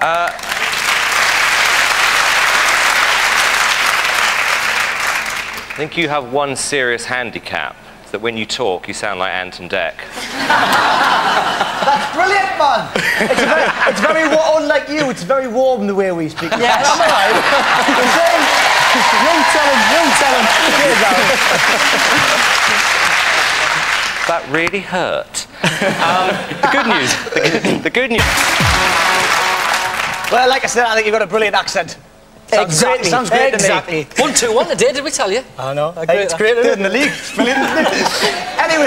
Uh, I think you have one serious handicap. That when you talk, you sound like Ant and Dec. That's brilliant, man. It's very, it's very wa- unlike you. It's very warm the way we speak. Yes. Am I right? Don't tell him, don't tell him. Cheers, Alan. That really hurt. um, the good news. The, good- the good news. Well, like I said, I think you've got a brilliant accent. Sounds Exactly. Great, sounds great exactly. to me. One, two, one today, did we tell you? I know. Hey, it's great? In the league. It's brilliant, isn't it? Anyway.